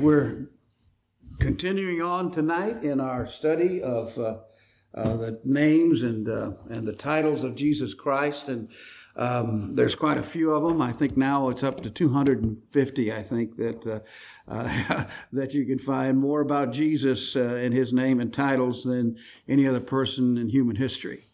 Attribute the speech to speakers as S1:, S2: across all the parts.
S1: We're continuing on tonight in our study of uh, uh, the names and uh, and the titles of Jesus Christ, and um, there's quite a few of them. I think now it's up to 250. I think that uh, uh, that you can find more about Jesus uh, and His name and titles than any other person in human history.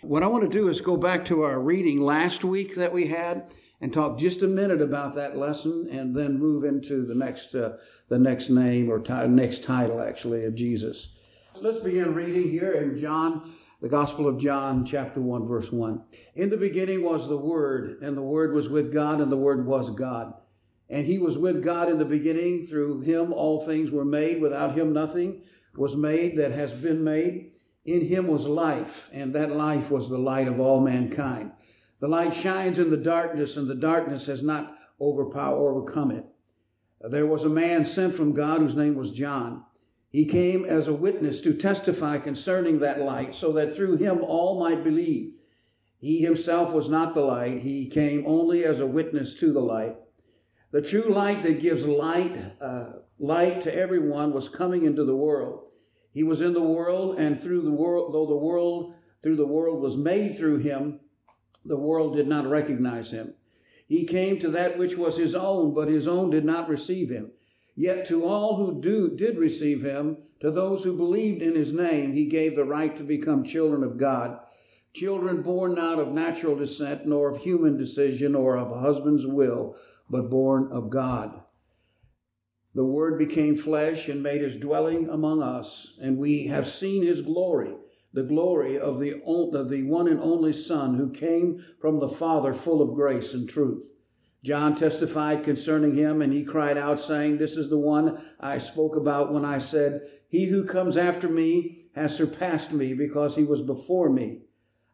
S1: What I want to do is go back to our reading last week that we had and talk just a minute about that lesson and then move into the next uh, the next name or t- next title actually of Jesus. Let's begin reading here in John the Gospel of John chapter 1 verse 1. In the beginning was the word and the word was with God and the word was God. And he was with God in the beginning through him all things were made without him nothing was made that has been made. In him was life and that life was the light of all mankind. The light shines in the darkness, and the darkness has not overpower, overcome it. There was a man sent from God whose name was John. He came as a witness to testify concerning that light, so that through him all might believe. He himself was not the light, he came only as a witness to the light. The true light that gives light, uh, light to everyone was coming into the world. He was in the world, and through the world, though the world, through the world was made through him, the world did not recognize him. He came to that which was his own, but his own did not receive him. Yet to all who do, did receive him, to those who believed in his name, he gave the right to become children of God. Children born not of natural descent, nor of human decision, or of a husband's will, but born of God. The Word became flesh and made his dwelling among us, and we have seen his glory the glory of the, of the one and only Son who came from the Father full of grace and truth. John testified concerning him, and he cried out, saying, This is the one I spoke about when I said, He who comes after me has surpassed me because he was before me.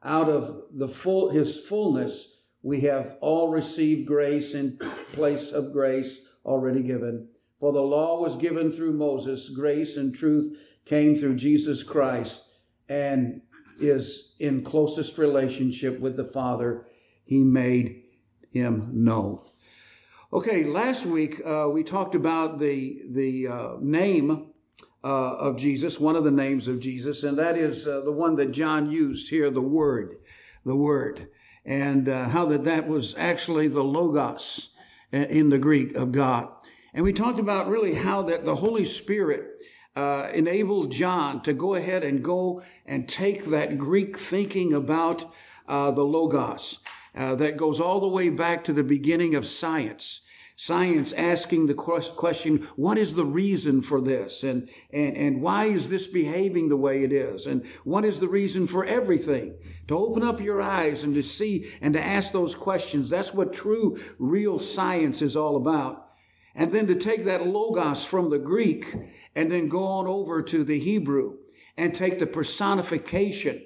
S1: Out of the full, his fullness, we have all received grace in place of grace already given. For the law was given through Moses, grace and truth came through Jesus Christ and is in closest relationship with the Father, he made him know. Okay, last week uh, we talked about the the uh, name uh, of Jesus, one of the names of Jesus, and that is uh, the one that John used here, the Word, the Word, and uh, how that that was actually the Logos uh, in the Greek of God. And we talked about really how that the Holy Spirit uh, enabled John to go ahead and go and take that Greek thinking about uh, the Logos uh, that goes all the way back to the beginning of science. Science asking the question, what is the reason for this? And, and, and why is this behaving the way it is? And what is the reason for everything? To open up your eyes and to see and to ask those questions. That's what true, real science is all about and then to take that logos from the Greek and then go on over to the Hebrew and take the personification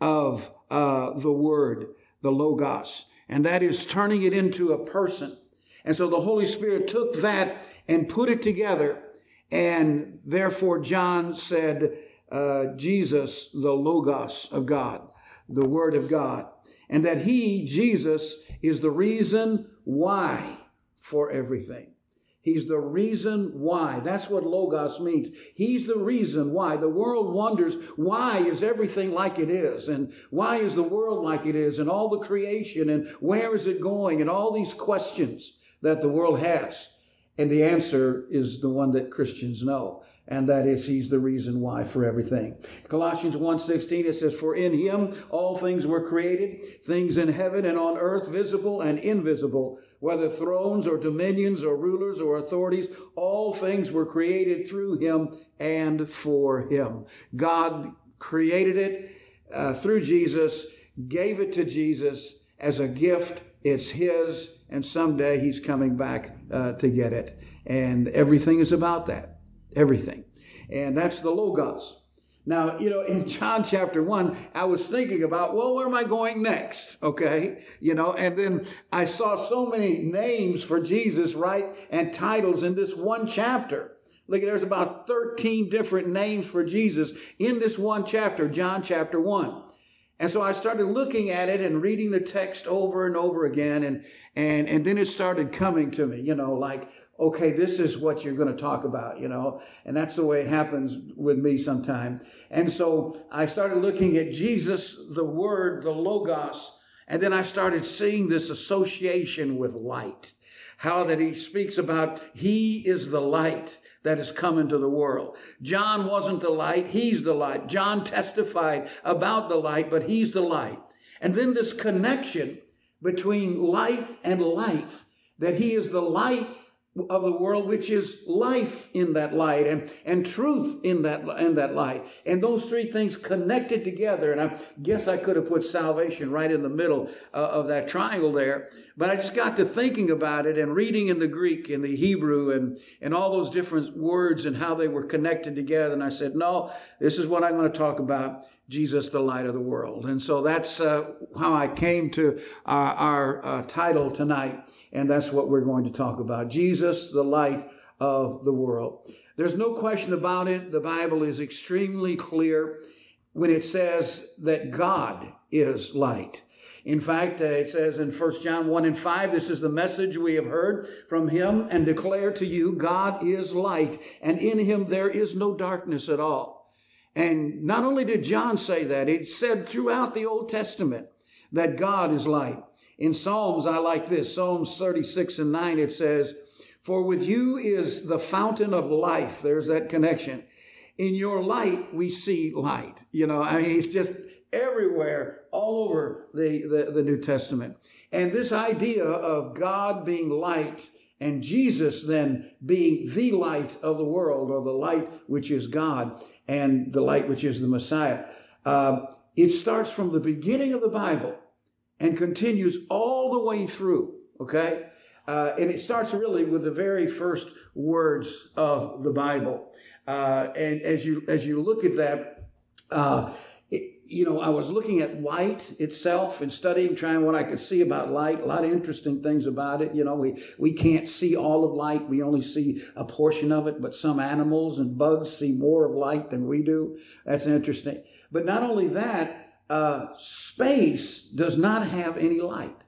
S1: of uh, the word, the logos, and that is turning it into a person. And so the Holy Spirit took that and put it together, and therefore John said, uh, Jesus, the logos of God, the word of God, and that he, Jesus, is the reason why for everything. He's the reason why. That's what Logos means. He's the reason why. The world wonders why is everything like it is and why is the world like it is and all the creation and where is it going and all these questions that the world has. And the answer is the one that Christians know and that is he's the reason why for everything. Colossians 1:16 it says for in him all things were created, things in heaven and on earth visible and invisible, whether thrones or dominions or rulers or authorities, all things were created through him and for him. God created it uh, through Jesus, gave it to Jesus as a gift. It's his and someday he's coming back uh, to get it. And everything is about that everything. And that's the Logos. Now, you know, in John chapter 1, I was thinking about, well, where am I going next? Okay. You know, and then I saw so many names for Jesus, right? And titles in this one chapter. Look, there's about 13 different names for Jesus in this one chapter, John chapter 1. And so I started looking at it and reading the text over and over again. And, and, and then it started coming to me, you know, like, okay, this is what you're going to talk about, you know, and that's the way it happens with me sometime. And so I started looking at Jesus, the word, the logos, and then I started seeing this association with light. How that he speaks about he is the light that has come into the world. John wasn't the light, he's the light. John testified about the light, but he's the light. And then this connection between light and life, that he is the light of the world, which is life in that light and, and truth in that, in that light. And those three things connected together. And I guess I could have put salvation right in the middle uh, of that triangle there. But I just got to thinking about it and reading in the Greek and the Hebrew and, and all those different words and how they were connected together. And I said, no, this is what I'm going to talk about. Jesus, the light of the world. And so that's uh, how I came to our, our uh, title tonight. And that's what we're going to talk about. Jesus, the light of the world. There's no question about it. The Bible is extremely clear when it says that God is light. In fact, uh, it says in 1 John 1 and 5, this is the message we have heard from him and declare to you, God is light, and in him there is no darkness at all. And not only did John say that, it said throughout the Old Testament that God is light. In Psalms, I like this. Psalms 36 and 9, it says, For with you is the fountain of life. There's that connection. In your light, we see light. You know, I mean, it's just everywhere, all over the, the, the New Testament. And this idea of God being light and Jesus then being the light of the world or the light which is God and the light which is the Messiah. Uh, it starts from the beginning of the Bible and continues all the way through, okay? Uh, and it starts really with the very first words of the Bible. Uh, and as you as you look at that, uh, you know, I was looking at light itself and studying, trying what I could see about light. A lot of interesting things about it. You know, we, we can't see all of light. We only see a portion of it, but some animals and bugs see more of light than we do. That's interesting. But not only that, uh, space does not have any light.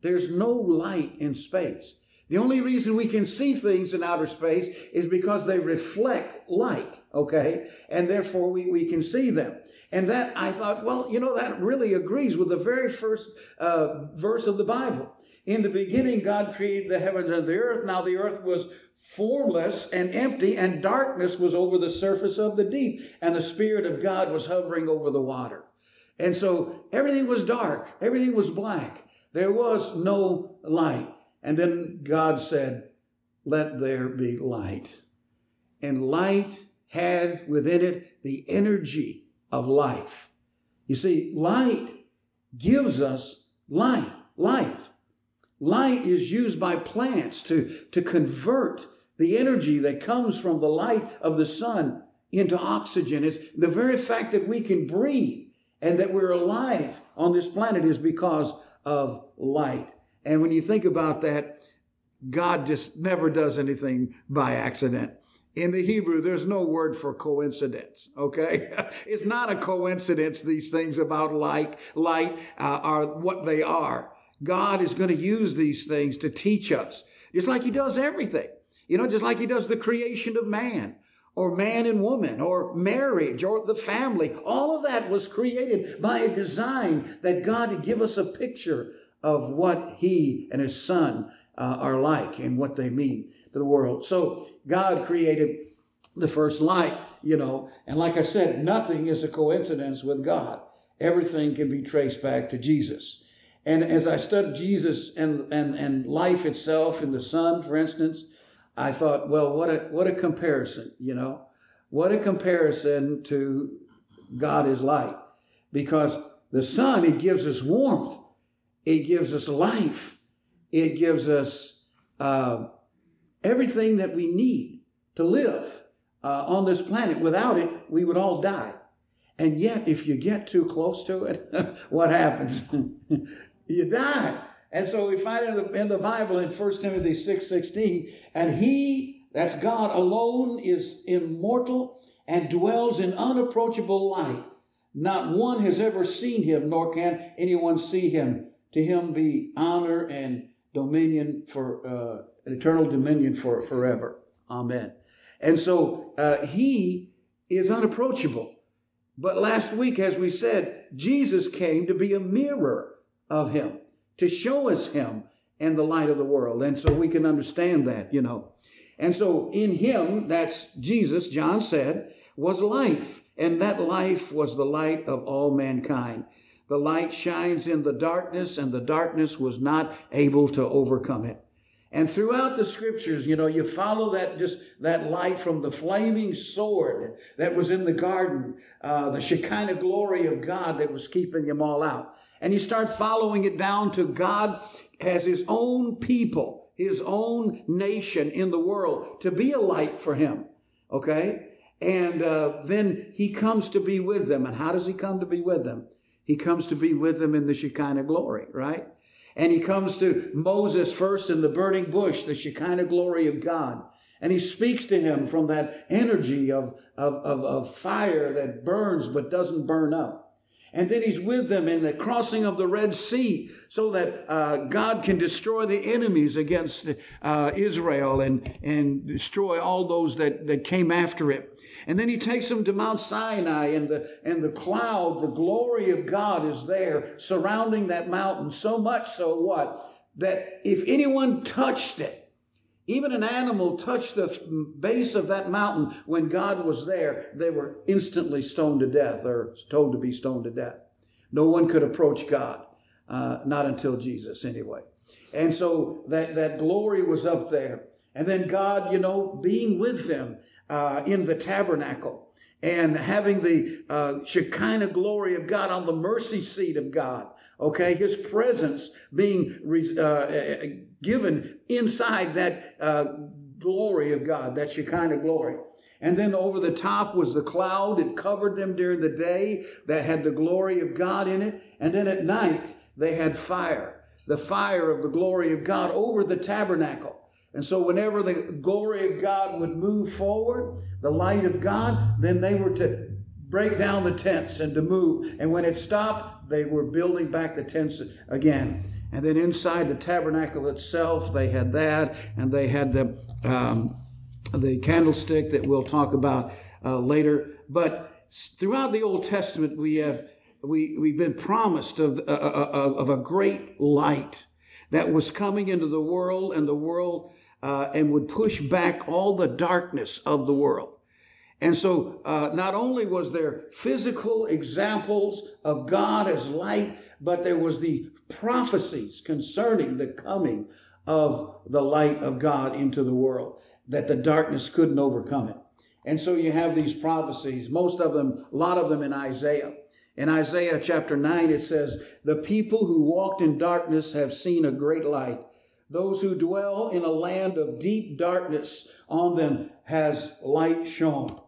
S1: There's no light in space. The only reason we can see things in outer space is because they reflect light, okay? And therefore we, we can see them. And that I thought, well, you know, that really agrees with the very first uh, verse of the Bible. In the beginning, God created the heavens and the earth. Now the earth was formless and empty, and darkness was over the surface of the deep, and the Spirit of God was hovering over the water. And so everything was dark, everything was black. There was no light. And then God said, Let there be light. And light had within it the energy of life. You see, light gives us light, life. Light is used by plants to, to convert the energy that comes from the light of the sun into oxygen. It's the very fact that we can breathe and that we're alive on this planet is because of light. And when you think about that, God just never does anything by accident. In the Hebrew, there's no word for coincidence, okay? it's not a coincidence, these things about like, light uh, are what they are. God is going to use these things to teach us, just like He does everything. You know, just like He does the creation of man, or man and woman, or marriage, or the family. All of that was created by a design that God would give us a picture of what he and his son uh, are like and what they mean to the world. So God created the first light, you know, and like I said, nothing is a coincidence with God. Everything can be traced back to Jesus. And as I studied Jesus and, and, and life itself in the sun, for instance, I thought, well, what a, what a comparison, you know, what a comparison to God is light. Because the sun, He gives us warmth. It gives us life. It gives us uh, everything that we need to live uh, on this planet. Without it, we would all die. And yet, if you get too close to it, what happens? you die. And so we find in the, in the Bible in 1 Timothy 6 16, and he, that's God alone, is immortal and dwells in unapproachable light Not one has ever seen him, nor can anyone see him. To him be honor and dominion for uh, eternal dominion for forever. Amen. And so uh, he is unapproachable. But last week, as we said, Jesus came to be a mirror of him, to show us him and the light of the world. And so we can understand that, you know. And so in him, that's Jesus, John said, was life. And that life was the light of all mankind. The light shines in the darkness, and the darkness was not able to overcome it. And throughout the scriptures, you know, you follow that just that light from the flaming sword that was in the garden, uh, the Shekinah glory of God that was keeping them all out. And you start following it down to God as his own people, his own nation in the world to be a light for him. Okay? And uh, then he comes to be with them. And how does he come to be with them? He comes to be with them in the Shekinah glory, right? And he comes to Moses first in the burning bush, the Shekinah glory of God. And he speaks to him from that energy of, of, of, of fire that burns but doesn't burn up. And then he's with them in the crossing of the Red Sea so that uh, God can destroy the enemies against uh, Israel and, and destroy all those that, that came after it. And then he takes them to Mount Sinai and the, and the cloud, the glory of God is there surrounding that mountain. So much so what? That if anyone touched it, even an animal touched the base of that mountain when God was there, they were instantly stoned to death or told to be stoned to death. No one could approach God, uh, not until Jesus anyway. And so that, that glory was up there. And then God, you know, being with them uh, in the tabernacle and having the uh, Shekinah glory of God on the mercy seat of God. Okay, his presence being uh, given inside that uh, glory of God, that Shekinah glory. And then over the top was the cloud. It covered them during the day that had the glory of God in it. And then at night, they had fire, the fire of the glory of God over the tabernacle. And so, whenever the glory of God would move forward, the light of God, then they were to break down the tents and to move. And when it stopped, they were building back the tents again. And then inside the tabernacle itself, they had that, and they had the um, the candlestick that we'll talk about uh, later. But throughout the Old Testament, we have we we've been promised of, uh, uh of a great light that was coming into the world, and the world uh, and would push back all the darkness of the world. And so, uh, not only was there physical examples of God as light, but there was the prophecies concerning the coming of the light of God into the world, that the darkness couldn't overcome it. And so you have these prophecies, most of them, a lot of them in Isaiah. In Isaiah chapter 9, it says, The people who walked in darkness have seen a great light. Those who dwell in a land of deep darkness, on them has light shone.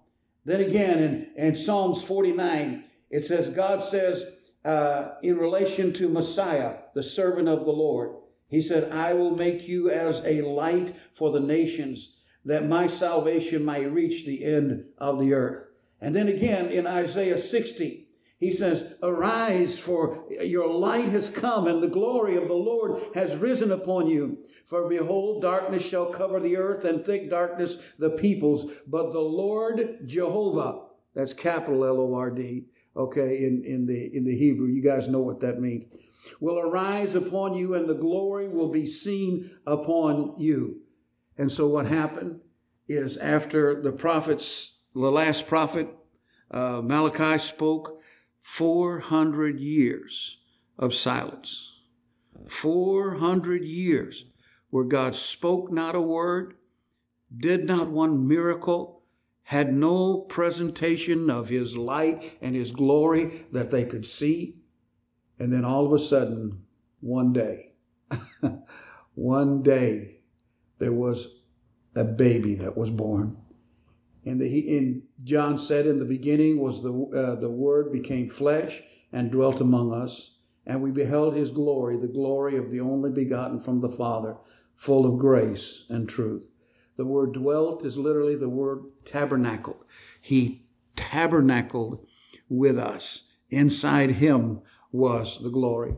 S1: Then again, in, in Psalms 49, it says, God says, uh, in relation to Messiah, the servant of the Lord, He said, I will make you as a light for the nations, that my salvation might reach the end of the earth. And then again in Isaiah 60, he says, Arise, for your light has come, and the glory of the Lord has risen upon you. For behold, darkness shall cover the earth, and thick darkness the peoples. But the Lord Jehovah, that's capital L O R D, okay, in, in, the, in the Hebrew, you guys know what that means, will arise upon you, and the glory will be seen upon you. And so what happened is after the prophets, the last prophet, uh, Malachi spoke, 400 years of silence. 400 years where God spoke not a word, did not one miracle, had no presentation of his light and his glory that they could see. And then all of a sudden, one day, one day, there was a baby that was born. And, the, he in John said, in the beginning was the, uh, the Word became flesh and dwelt among us, and we beheld his glory, the glory of the only begotten from the Father, full of grace and truth. The word dwelt is literally the word tabernacled. He tabernacled with us. Inside him was the glory.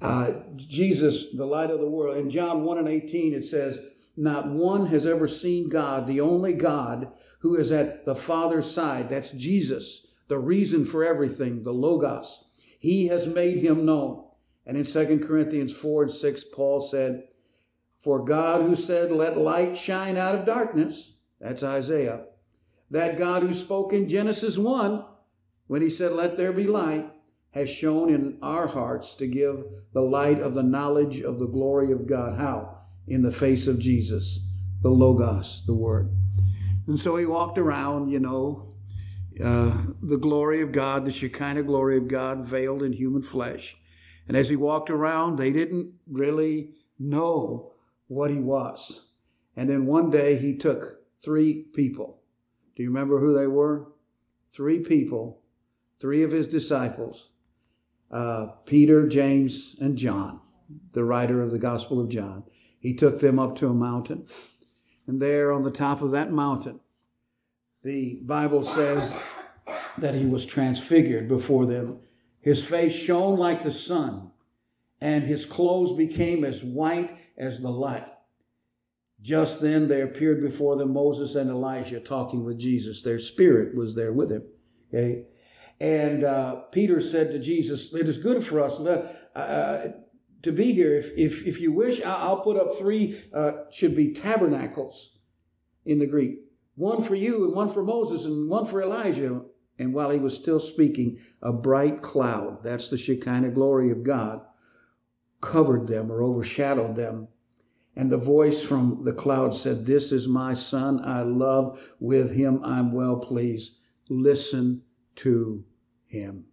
S1: Uh, Jesus, the light of the world. In John 1 and 18, it says, Not one has ever seen God, the only God who is at the Father's side. That's Jesus, the reason for everything, the Logos. He has made him known. And in 2 Corinthians 4 and 6, Paul said, For God who said, Let light shine out of darkness, that's Isaiah, that God who spoke in Genesis 1, when he said, Let there be light, has shone in our hearts to give the light of the knowledge of the glory of God. How? In the face of Jesus, the Logos, the Word. And so he walked around, you know, uh, the glory of God, the Shekinah glory of God veiled in human flesh. And as he walked around, they didn't really know what he was. And then one day he took three people. Do you remember who they were? Three people, three of his disciples, uh, Peter, James, and John, the writer of the Gospel of John. He took them up to a mountain. And there on the top of that mountain, the Bible says that he was transfigured before them. His face shone like the sun, and his clothes became as white as the light. Just then there appeared before them Moses and Elijah talking with Jesus. Their spirit was there with him. Okay. And uh, Peter said to Jesus, It is good for us uh, to be here. If, if, if you wish, I'll put up three, uh, should be tabernacles in the Greek one for you, and one for Moses, and one for Elijah. And while he was still speaking, a bright cloud, that's the Shekinah glory of God, covered them or overshadowed them. And the voice from the cloud said, This is my son I love. With him I'm well pleased. Listen to him.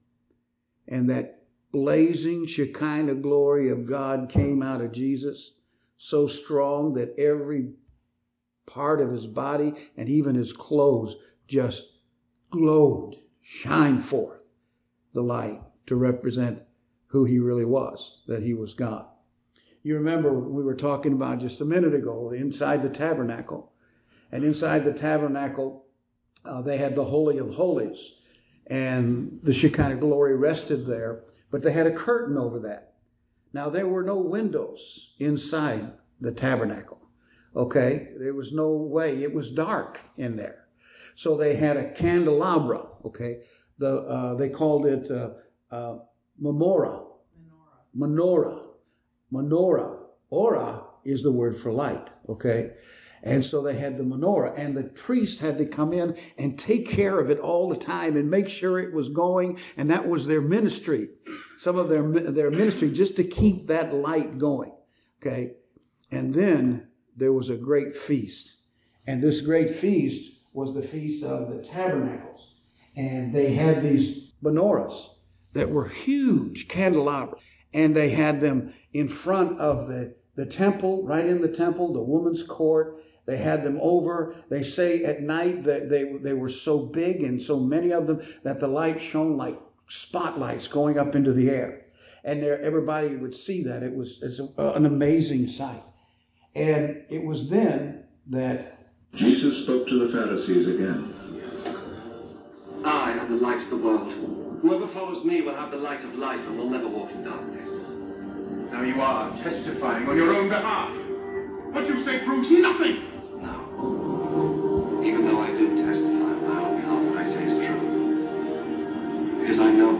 S1: And that blazing Shekinah glory of God came out of Jesus so strong that every part of his body and even his clothes just glowed, shine forth the light to represent who he really was, that he was God. You remember we were talking about just a minute ago inside the tabernacle. And inside the tabernacle, uh, they had the Holy of Holies and the Shekinah glory rested there, but they had a curtain over that. Now, there were no windows inside the tabernacle. Okay, there was no way. It was dark in there. So they had a candelabra. Okay, the uh, they called it uh, uh, menorah. Menorah. Menorah. Ora is the word for light. Okay, and so they had the menorah, and the priest had to come in and take care of it all the time and make sure it was going. And that was their ministry, some of their, their ministry, just to keep that light going. Okay. And then there was a great feast. And this great feast was the Feast of the Tabernacles. And they had these menorahs that were huge candelabras. And they had them in front of the, the temple, right in the temple, the woman's court. They had them over. They say at night that they, they were so big and so many of them that the light shone like spotlights going up into the air. And there, everybody would see that. It was it's an amazing sight. And it was then that
S2: Jesus spoke to the Pharisees again.
S3: I am the light of the world. Whoever follows me will have the light of life and will never walk in darkness.
S4: Now you are testifying on your own behalf. What you say proves nothing.
S3: No. Even though I do testify on my own behalf, what I say is true. Because I know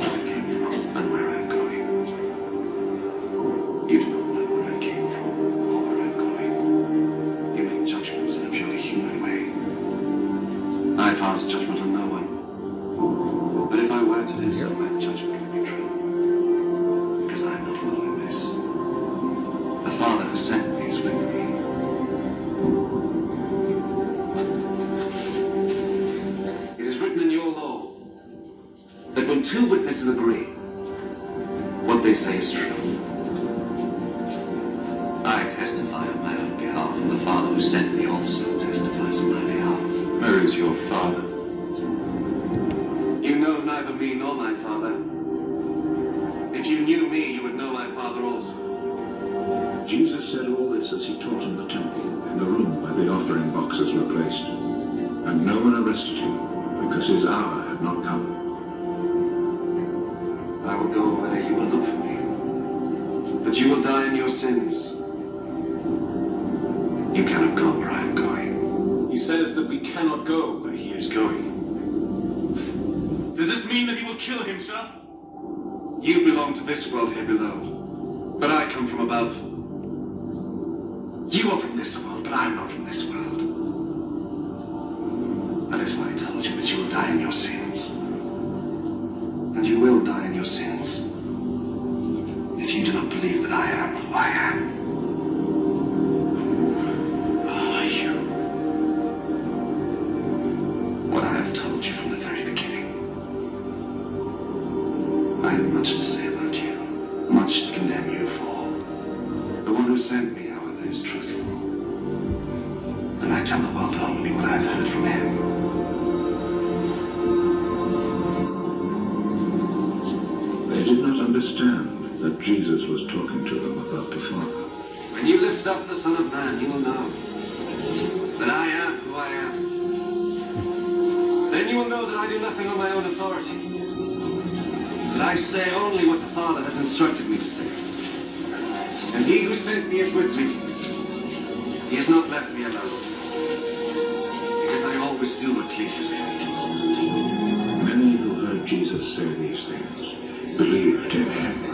S3: neither me nor my Father. If you knew me, you would know my Father also.
S2: Jesus said all this as he taught in the temple, in the room where the offering boxes were placed. And no one arrested him, because his hour had not come.
S3: I will go where you will look for me. But you will die in your sins. You cannot go where I am going.
S4: He says that we cannot go where he is going. Kill him, sir?
S3: You belong to this world here below. But I come from above. You are from this world, but I'm not from this world. That is why I told you that you will die in your sins. And you will die in your sins. If you do not believe that I am who I am. Son of Man, you will know that I am who I am. Then you will know that I do nothing on my own authority. That I say only what the Father has instructed me to say. And he who sent me is with me. He has not left me alone. Because I always do what pleases him.
S2: Many who heard Jesus say these things believed in him.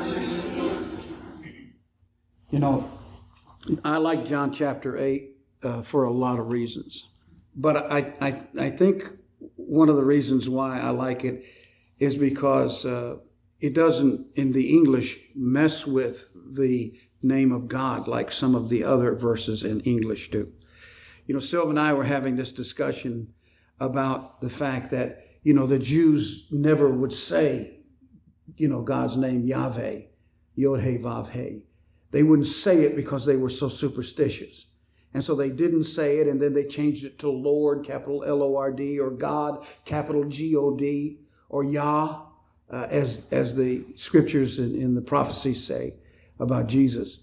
S1: You know, I like John chapter 8 uh, for a lot of reasons. But I, I, I think one of the reasons why I like it is because uh, it doesn't, in the English, mess with the name of God like some of the other verses in English do. You know, Sylvan and I were having this discussion about the fact that, you know, the Jews never would say, you know, God's name, Yahweh, Yod He Vav He. They wouldn't say it because they were so superstitious. And so they didn't say it, and then they changed it to Lord, capital L O R D, or God, capital G O D, or Yah, uh, as, as the scriptures in, in the prophecies say about Jesus.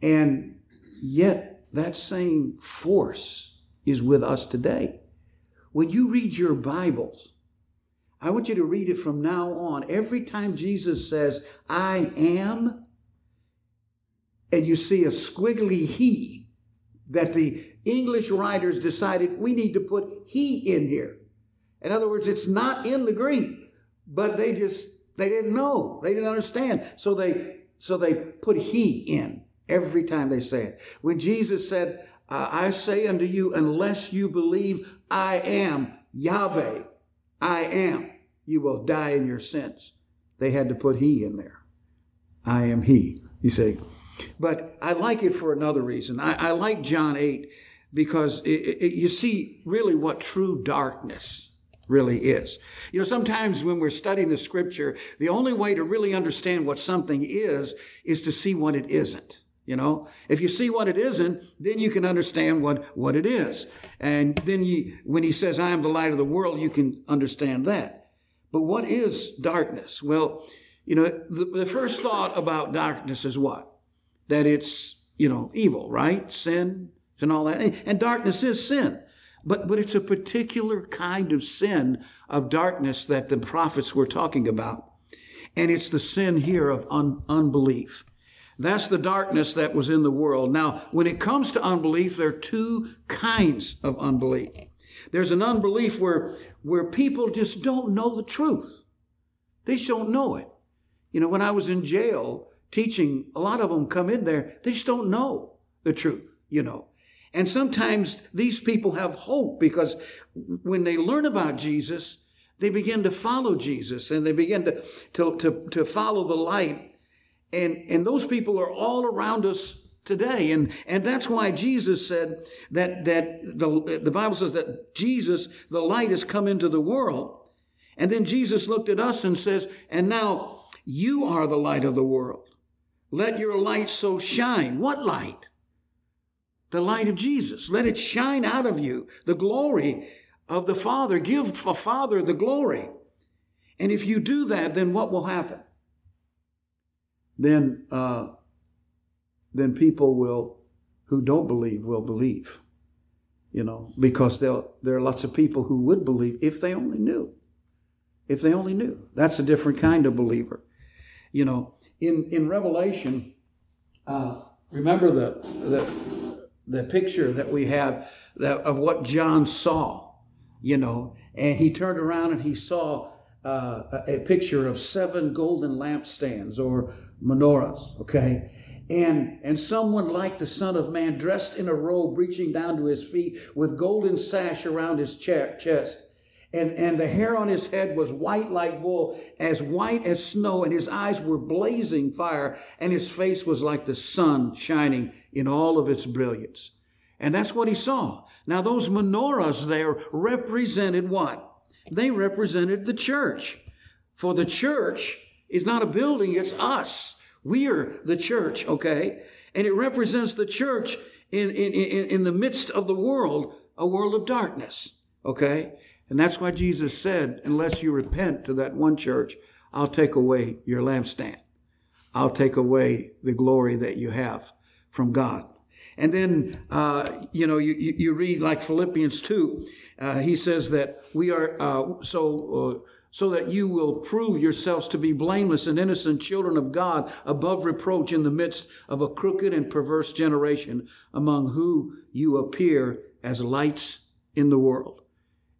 S1: And yet, that same force is with us today. When you read your Bibles, I want you to read it from now on. Every time Jesus says, I am, and you see a squiggly he, that the English writers decided we need to put he in here. In other words, it's not in the Greek, but they just, they didn't know. They didn't understand. So they, so they put he in every time they say it. When Jesus said, uh, I say unto you, unless you believe I am Yahweh, I am, you will die in your sins. They had to put he in there. I am he, you see. But I like it for another reason. I, I like John 8 because it, it, you see really what true darkness really is. You know, sometimes when we're studying the scripture, the only way to really understand what something is, is to see what it isn't. You know, if you see what it isn't, then you can understand what, what it is. And then you, when he says, I am the light of the world, you can understand that. But what is darkness? Well, you know, the, the first thought about darkness is what? That it's, you know, evil, right? Sin and all that. And darkness is sin. But, but it's a particular kind of sin of darkness that the prophets were talking about. And it's the sin here of un, unbelief. That's the darkness that was in the world. Now, when it comes to unbelief, there are two kinds of unbelief. There's an unbelief where, where people just don't know the truth. They just don't know it. You know, when I was in jail teaching, a lot of them come in there, they just don't know the truth, you know. And sometimes these people have hope because when they learn about Jesus, they begin to follow Jesus and they begin to, to, to, to follow the light and, and those people are all around us today. And, and that's why Jesus said that, that the, the Bible says that Jesus, the light, has come into the world. And then Jesus looked at us and says, and now you are the light of the world. Let your light so shine. What light? The light of Jesus. Let it shine out of you. The glory of the Father. Give the Father the glory. And if you do that, then what will happen? then uh, then people will who don't believe will believe. You know, because there are lots of people who would believe if they only knew. If they only knew. That's a different kind of believer. You know, in, in Revelation, uh, remember the, the, the picture that we have that, of what John saw, you know, and he turned around and he saw uh, a, a picture of seven golden lampstands or menorahs, okay? and and someone like the son of man dressed in a robe reaching down to his feet with golden sash around his chest and and the hair on his head was white like wool as white as snow and his eyes were blazing fire and his face was like the sun shining in all of its brilliance. And that's what he saw. Now those menorahs there represented what? They represented the church. For the church is not a building it's us. We are the church, okay? And it represents the church in, in, in, in the midst of the world, a world of darkness, okay? And that's why Jesus said, unless you repent to that one church, I'll take away your lampstand. I'll take away the glory that you have from God. And then, uh, you know, you, you read like Philippians 2, uh, he says that we are uh, so uh, so that you will prove yourselves to be blameless and innocent children of God above reproach in the midst of a crooked and perverse generation among who you appear as lights in the world.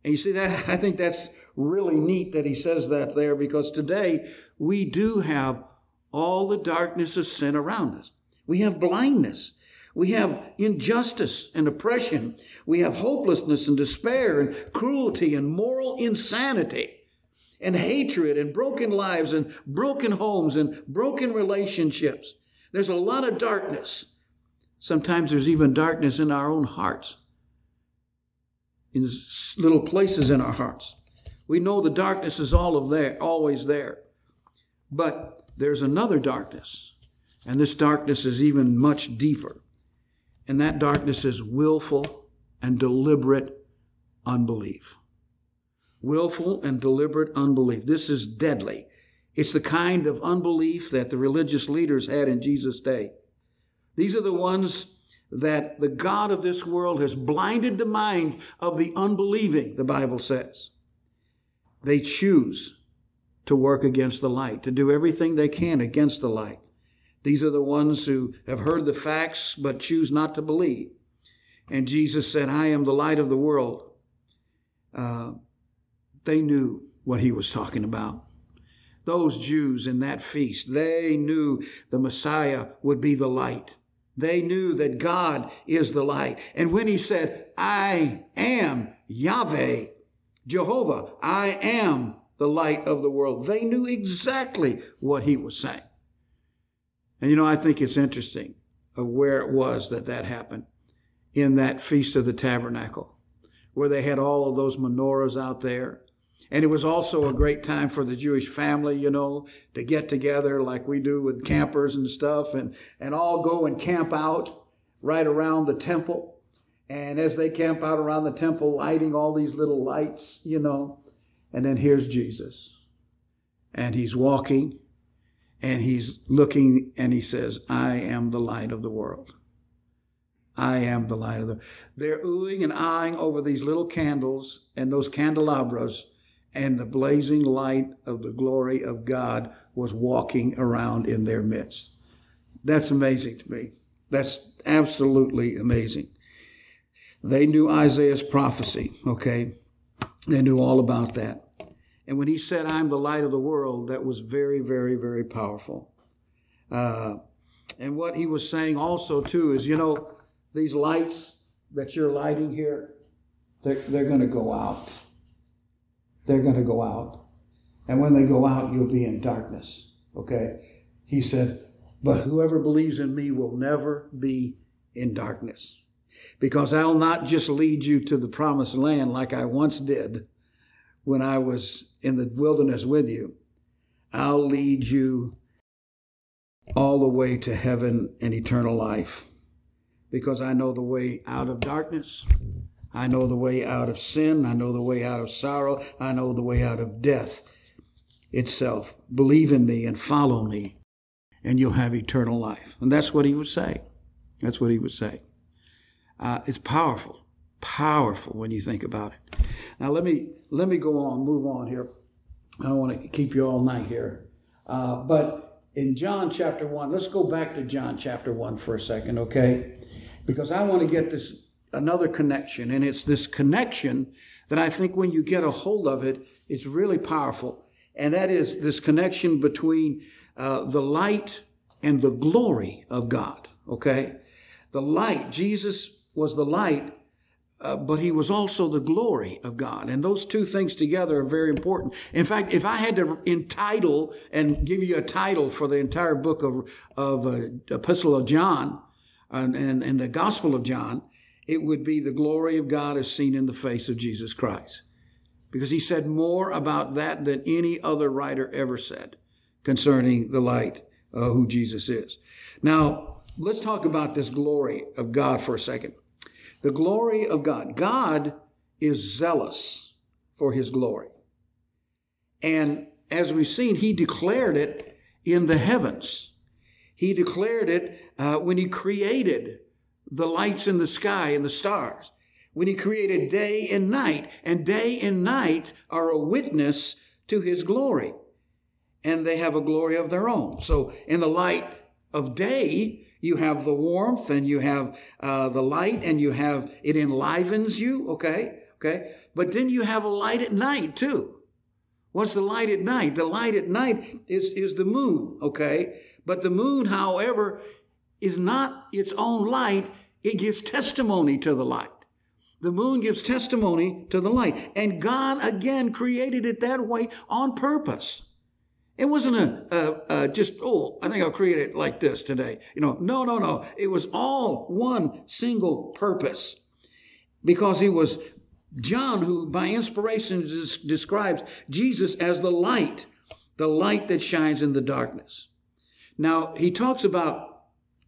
S1: And you see that, I think that's really neat that he says that there because today we do have all the darkness of sin around us. We have blindness. We have injustice and oppression. We have hopelessness and despair and cruelty and moral insanity and hatred and broken lives and broken homes and broken relationships. There's a lot of darkness. Sometimes there's even darkness in our own hearts, in little places in our hearts. We know the darkness is all of there, always there. But there's another darkness, and this darkness is even much deeper. And that darkness is willful and deliberate unbelief willful and deliberate unbelief. This is deadly. It's the kind of unbelief that the religious leaders had in Jesus' day. These are the ones that the God of this world has blinded the mind of the unbelieving, the Bible says. They choose to work against the light, to do everything they can against the light. These are the ones who have heard the facts but choose not to believe. And Jesus said, I am the light of the world. Uh, they knew what he was talking about. Those Jews in that feast, they knew the Messiah would be the light. They knew that God is the light. And when he said, I am Yahweh, Jehovah, I am the light of the world, they knew exactly what he was saying. And you know, I think it's interesting of where it was that that happened in that Feast of the Tabernacle, where they had all of those menorahs out there and it was also a great time for the Jewish family, you know, to get together like we do with campers and stuff and, and all go and camp out right around the temple. And as they camp out around the temple, lighting all these little lights, you know, and then here's Jesus. And he's walking and he's looking and he says, I am the light of the world. I am the light of the. They're oohing and eyeing over these little candles and those candelabras and the blazing light of the glory of God was walking around in their midst. That's amazing to me. That's absolutely amazing. They knew Isaiah's prophecy, okay? They knew all about that. And when he said, I'm the light of the world, that was very, very, very powerful. Uh, and what he was saying also, too, is you know, these lights that you're lighting here, they're, they're going to go out they're going to go out. And when they go out, you'll be in darkness. Okay? He said, But whoever believes in me will never be in darkness. Because I'll not just lead you to the promised land like I once did when I was in the wilderness with you. I'll lead you all the way to heaven and eternal life. Because I know the way out of darkness I know the way out of sin. I know the way out of sorrow. I know the way out of death itself. Believe in me and follow me, and you'll have eternal life. And that's what he would say. That's what he would say. Uh, it's powerful, powerful when you think about it. Now let me let me go on, move on here. I don't want to keep you all night here, uh, but in John chapter 1, let's go back to John chapter 1 for a second, okay? Because I want to get this another connection, and it's this connection that I think when you get a hold of it, it's really powerful. And that is this connection between uh, the light and the glory of God, okay? The light, Jesus was the light, uh, but he was also the glory of God. And those two things together are very important. In fact, if I had to entitle and give you a title for the entire book of, of uh, Epistle of John and, and, and the Gospel of John, it would be the glory of God as seen in the face of Jesus Christ. Because he said more about that than any other writer ever said concerning the light, uh, who Jesus is. Now, let's talk about this glory of God for a second. The glory of God. God is zealous for his glory. And as we've seen, he declared it in the heavens. He declared it uh, when he created the lights in the sky and the stars, when he created day and night, and day and night are a witness to his glory. And they have a glory of their own. So in the light of day, you have the warmth and you have uh, the light and you have it enlivens you, okay? Okay? But then you have a light at night too. What's the light at night? The light at night is, is the moon, okay? But the moon, however, is not its own light, it gives testimony to the light. The moon gives testimony to the light. And God again created it that way on purpose. It wasn't a, a, a, just, oh, I think I'll create it like this today. You know, no, no, no. It was all one single purpose because he was John, who by inspiration describes Jesus as the light, the light that shines in the darkness. Now, he talks about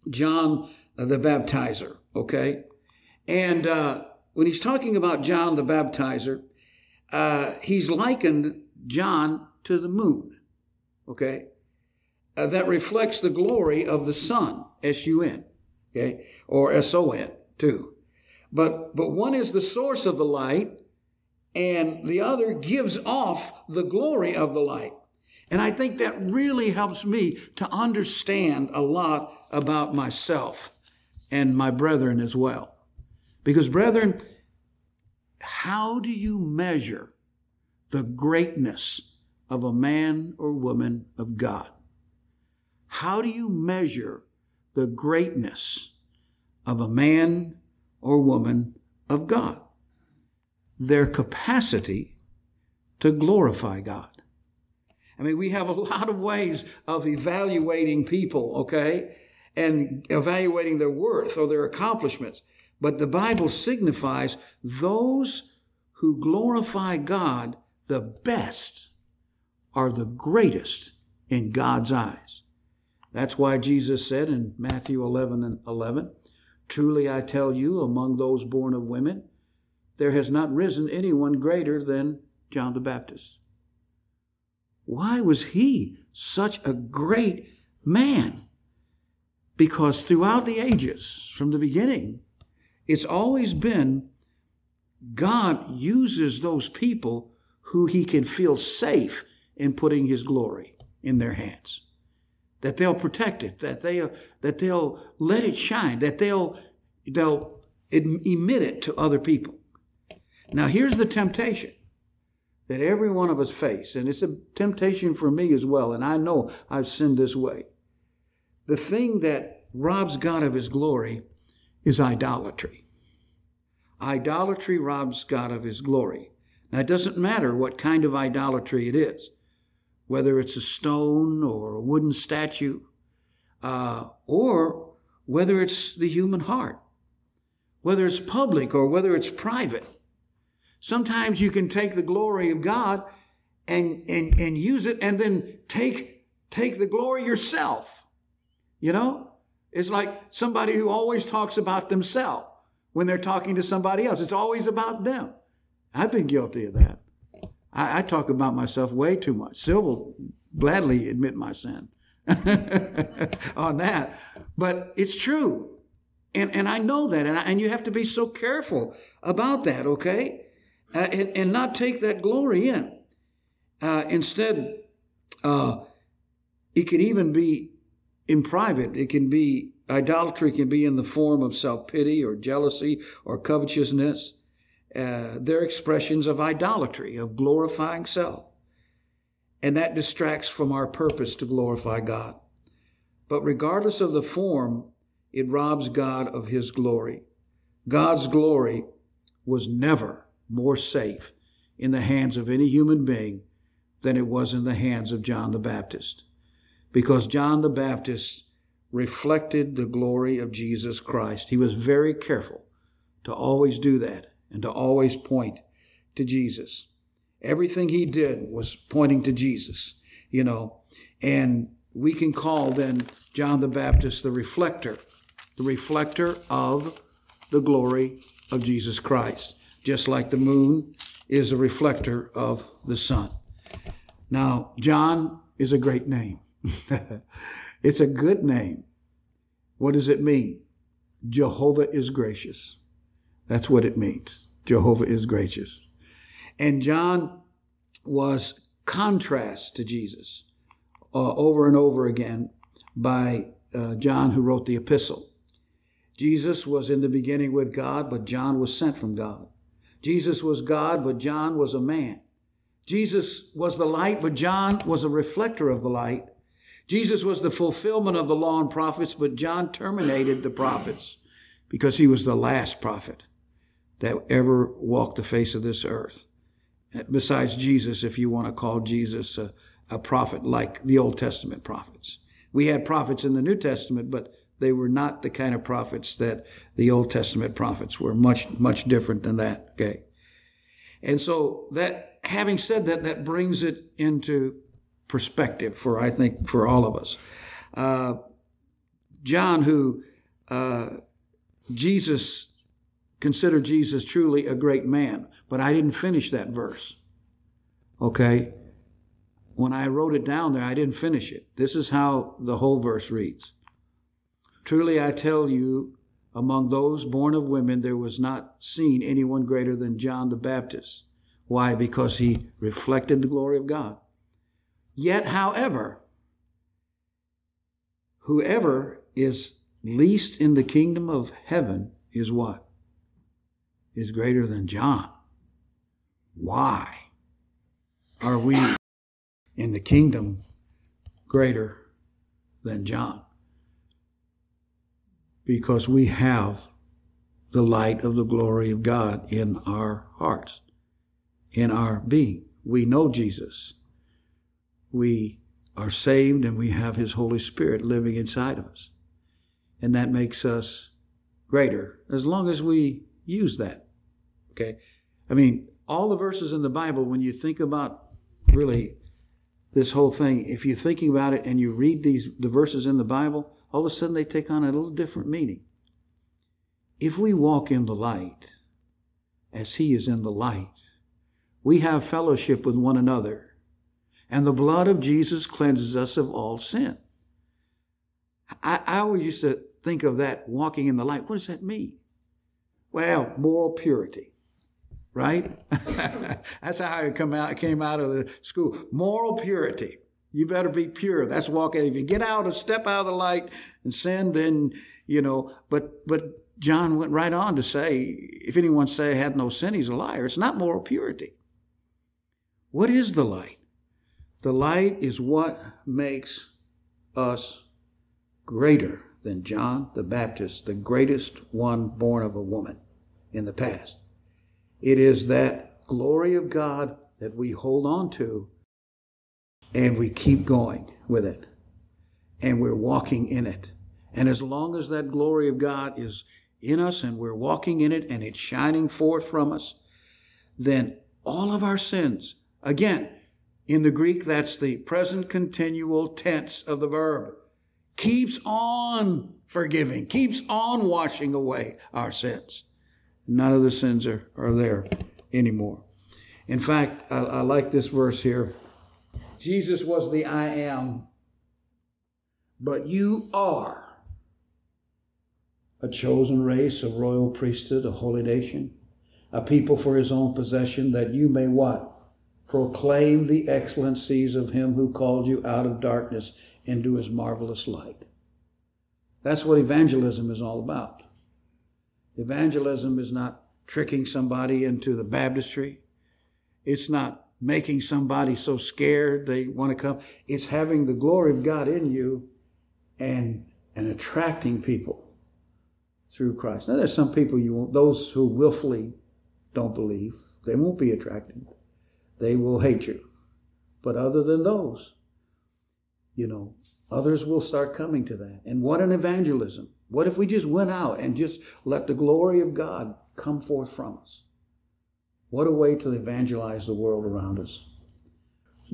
S1: John uh, the baptizer, okay? And uh, when he's talking about John the baptizer, uh, he's likened John to the moon okay, uh, that reflects the glory of the sun, S-U-N, okay, or S-O-N too. But, but one is the source of the light and the other gives off the glory of the light. And I think that really helps me to understand a lot about myself and my brethren as well. Because, brethren, how do you measure the greatness of a man or woman of God? How do you measure the greatness of a man or woman of God? Their capacity to glorify God. I mean, we have a lot of ways of evaluating people, okay, and evaluating their worth or their accomplishments. But the Bible signifies those who glorify God the best are the greatest in God's eyes. That's why Jesus said in Matthew 11 and 11, Truly I tell you, among those born of women, there has not risen anyone greater than John the Baptist. Why was he such a great man? Because throughout the ages, from the beginning, it's always been God uses those people who he can feel safe in putting his glory in their hands. That they'll protect it, that they'll, that they'll let it shine, that they'll, they'll emit it to other people. Now, here's the temptation that every one of us face, and it's a temptation for me as well, and I know I've sinned this way. The thing that robs God of his glory is idolatry. Idolatry robs God of his glory. Now, it doesn't matter what kind of idolatry it is whether it's a stone or a wooden statue, uh, or whether it's the human heart, whether it's public or whether it's private. Sometimes you can take the glory of God and, and, and use it and then take, take the glory yourself. You know, it's like somebody who always talks about themselves when they're talking to somebody else. It's always about them. I've been guilty of that. I, I talk about myself way too much. Sil will gladly admit my sin on that. But it's true. And, and I know that. And, I, and you have to be so careful about that, okay? Uh, and, and not take that glory in. Uh, instead, uh, it could even be in private. It can be idolatry can be in the form of self pity or jealousy or covetousness. Uh, they're expressions of idolatry, of glorifying self. And that distracts from our purpose to glorify God. But regardless of the form, it robs God of his glory. God's glory was never more safe in the hands of any human being than it was in the hands of John the Baptist. Because John the Baptist reflected the glory of Jesus Christ. He was very careful to always do that and to always point to Jesus. Everything he did was pointing to Jesus, you know, and we can call then John the Baptist the reflector, the reflector of the glory of Jesus Christ, just like the moon is a reflector of the sun. Now, John is a great name. it's a good name. What does it mean? Jehovah is gracious. That's what it means. Jehovah is gracious. And John was contrast to Jesus uh, over and over again by uh, John, who wrote the epistle. Jesus was in the beginning with God, but John was sent from God. Jesus was God, but John was a man. Jesus was the light, but John was a reflector of the light. Jesus was the fulfillment of the law and prophets, but John terminated the prophets because he was the last prophet that ever walked the face of this earth. Besides Jesus, if you want to call Jesus a, a prophet like the Old Testament prophets. We had prophets in the New Testament, but they were not the kind of prophets that the Old Testament prophets were, much, much different than that. Okay. And so that, having said that, that brings it into perspective for, I think, for all of us. Uh, John, who uh, Jesus considered Jesus truly a great man, but I didn't finish that verse. Okay? When I wrote it down there, I didn't finish it. This is how the whole verse reads Truly I tell you, among those born of women, there was not seen anyone greater than John the Baptist. Why? Because he reflected the glory of God. Yet, however, whoever is least in the kingdom of heaven is what? Is greater than John. Why are we in the kingdom greater than John? Because we have the light of the glory of God in our hearts, in our being. We know Jesus we are saved and we have His Holy Spirit living inside of us. And that makes us greater as long as we use that. Okay? I mean, all the verses in the Bible, when you think about really this whole thing, if you're thinking about it and you read these the verses in the Bible, all of a sudden they take on a little different meaning. If we walk in the light as He is in the light, we have fellowship with one another and the blood of Jesus cleanses us of all sin. I, I always used to think of that walking in the light. What does that mean? Well, moral purity, right? That's how I come out, came out of the school. Moral purity. You better be pure. That's walking. If you get out of, step out of the light and sin, then, you know, but, but John went right on to say, if anyone say had no sin, he's a liar. It's not moral purity. What is the light? The light is what makes us greater than John the Baptist, the greatest one born of a woman in the past. It is that glory of God that we hold on to and we keep going with it and we're walking in it. And as long as that glory of God is in us and we're walking in it and it's shining forth from us, then all of our sins, again, in the Greek, that's the present continual tense of the verb. Keeps on forgiving, keeps on washing away our sins. None of the sins are, are there anymore. In fact, I, I like this verse here. Jesus was the I am, but you are a chosen race, a royal priesthood, a holy nation, a people for his own possession, that you may what? Proclaim the excellencies of him who called you out of darkness into his marvelous light. That's what evangelism is all about. Evangelism is not tricking somebody into the baptistry. It's not making somebody so scared they want to come. It's having the glory of God in you and, and attracting people through Christ. Now, there's some people you won't, those who willfully don't believe, they won't be attracted. They will hate you. But other than those, you know, others will start coming to that. And what an evangelism. What if we just went out and just let the glory of God come forth from us? What a way to evangelize the world around us.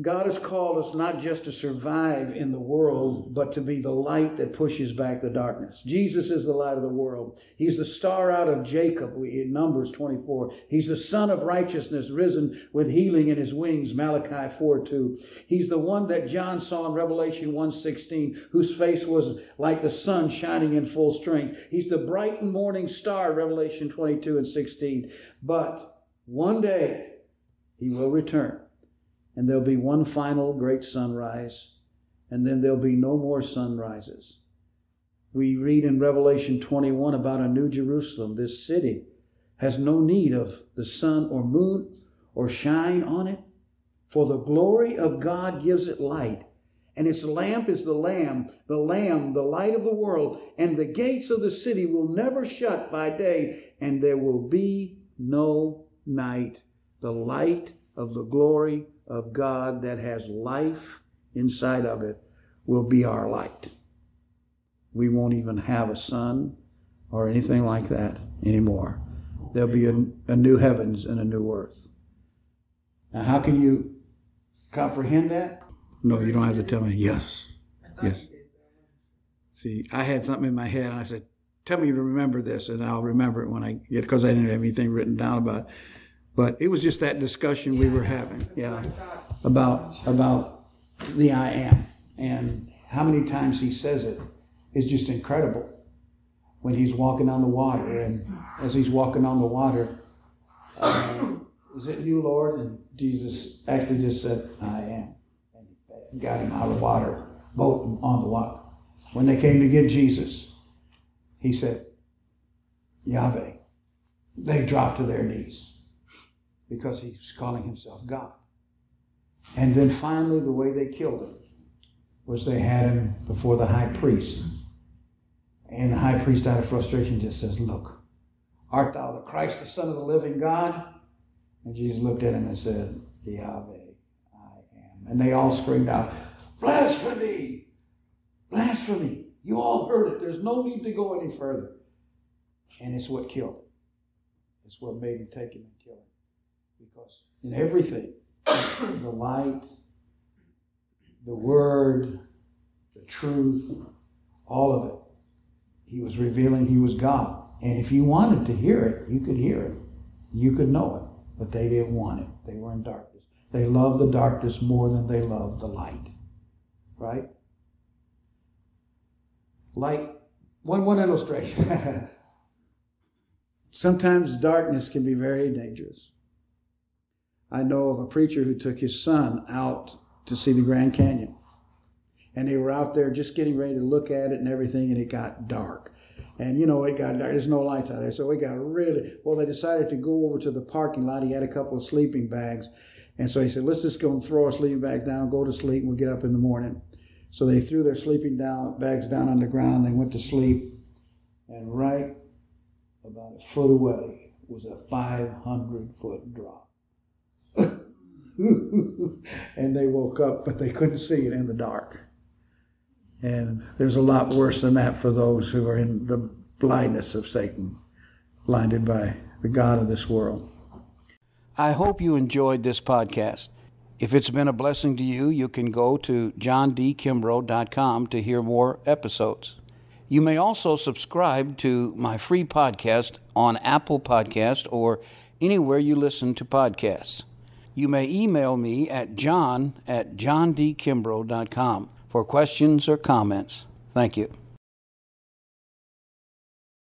S1: God has called us not just to survive in the world, but to be the light that pushes back the darkness. Jesus is the light of the world. He's the star out of Jacob in Numbers 24. He's the son of righteousness risen with healing in his wings, Malachi 4 2. He's the one that John saw in Revelation 1 16, whose face was like the sun shining in full strength. He's the bright morning star, Revelation 22 and 16. But one day he will return and there'll be one final great sunrise, and then there'll be no more sunrises. We read in Revelation 21 about a new Jerusalem. This city has no need of the sun or moon or shine on it, for the glory of God gives it light. And its lamp is the Lamb, the Lamb, the light of the world. And the gates of the city will never shut by day, and there will be no night. The light of the glory of God that has life inside of it will be our light. We won't even have a sun or anything like that anymore. There'll be a, a new heavens and a new earth. Now, how can you comprehend that? No, you don't have to tell me. Yes. Yes. See, I had something in my head, and I said, Tell me to remember this, and I'll remember it when I get, because I didn't have anything written down about it. But it was just that discussion we were having, yeah, about about the I am and how many times he says it is just incredible. When he's walking on the water, and as he's walking on the water, uh, is it you, Lord? And Jesus actually just said, I am. And got him out of water, boat on the water. When they came to get Jesus, he said, Yahweh. They dropped to their knees because he's calling himself God. And then finally, the way they killed him was they had him before the high priest. And the high priest, out of frustration, just says, Look, art thou the Christ, the Son of the living God? And Jesus looked at him and said, Yahweh, I am. And they all screamed out, Blasphemy! Blasphemy! You all heard it. There's no need to go any further. And it's what killed him. It's what made him take him and kill him because in everything, the light, the word, the truth, all of it, he was revealing he was God. And if you wanted to hear it, you could hear it. You could know it. But they didn't want it. They were in darkness. They loved the darkness more than they loved the light. Right? Like one one illustration. Sometimes darkness can be very dangerous. I know of a preacher who took his son out to see the Grand Canyon. And they were out there just getting ready to look at it and everything, and it got dark. And you know, it got dark. There's no lights out there. So it got really, well, they decided to go over to the parking lot. He had a couple of sleeping bags. And so he said, let's just go and throw our sleeping bags down, go to sleep, and we'll get up in the morning. So they threw their sleeping down, bags down on the ground. They went to sleep. And right about a foot away was a 500 foot drop. and they woke up, but they couldn't see it in the dark. And there's a lot worse than that for those who are in the blindness of Satan, blinded by the God of this world. I hope you enjoyed this podcast. If it's been a blessing to you, you can go to johndkimbrough.com to hear more episodes. You may also subscribe to my free podcast on Apple Podcast or anywhere you listen to podcasts you may email me at john at johndkimbrough.com for questions or comments. Thank you.